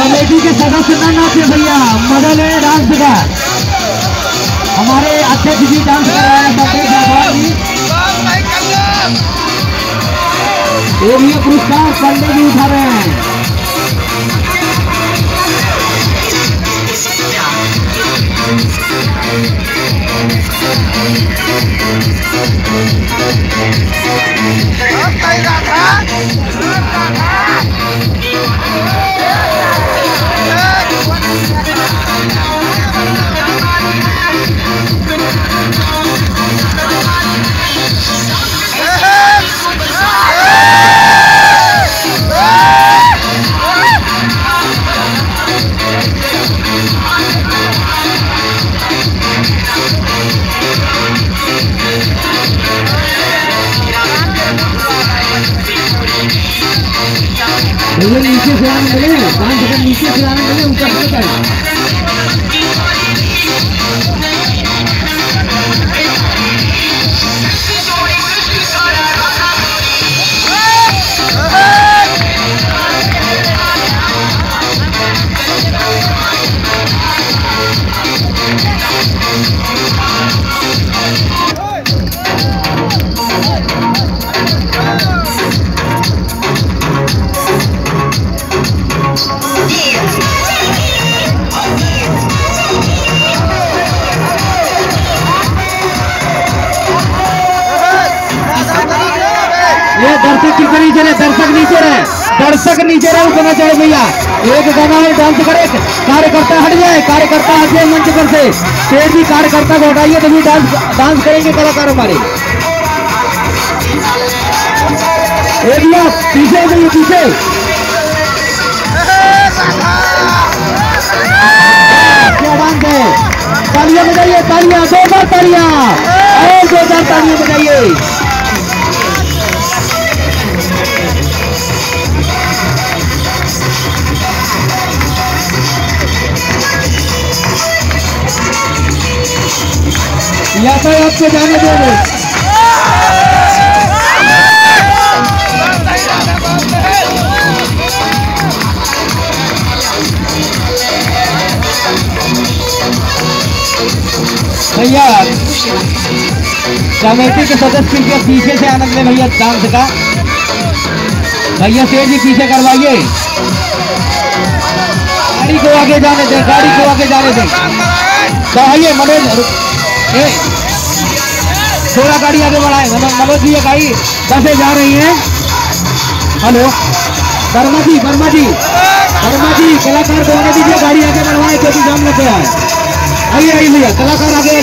Committee के सदस्य न नाचे भैया, मदन है, डांस का हमारे अध्यक्ष जी डांस कर रहे हैं बर्थडे जायसवाल जी। एरिया पुरस्कार पंडित जी उठा रहे हैं। भैया नीचे से आने मिले पाँच सेकंड नीचे से आने मिले ऊपर से करें ये दर्शक कितने नीचे रहे दर्शक नीचे रहे। दर्शक नीचे रहे उतना चाहिए भैया। एक गाना है डांस करे। कार्यकर्ता हट जाए, कार्यकर्ता हट जाए मंच पर से। शेर जी, कार्यकर्ता को हटाइए तभी डांस डांस करेंगे कलाकार हमारे। पीछे भैया पीछे। क्या डांस है? तालियाँ बजाइए, तालियाँ, दो बार तालियाँ। और दो बार तालियाँ बजाइए। यातायात पे जाने दो भैया कमेटी के सदस्य के पीछे से आनंद में भैया डांस का। भैया से जी पीछे करवाइए। गाड़ी को आगे जाने दें, गाड़ी को आगे जाने दें। बढ़ाइए मनोज। थोड़ा गाड़ी आगे बढ़ाए। मनोज जी ये गाड़ी बसें जा रही है। हेलो। वर्मा जी वर्मा जी। वर्मा जी, कलाकार को आगे दीजिए। गाड़ी आगे बढ़वाए क्योंकि जाम लग गया है आइए आइए भैया। कलाकार आगे।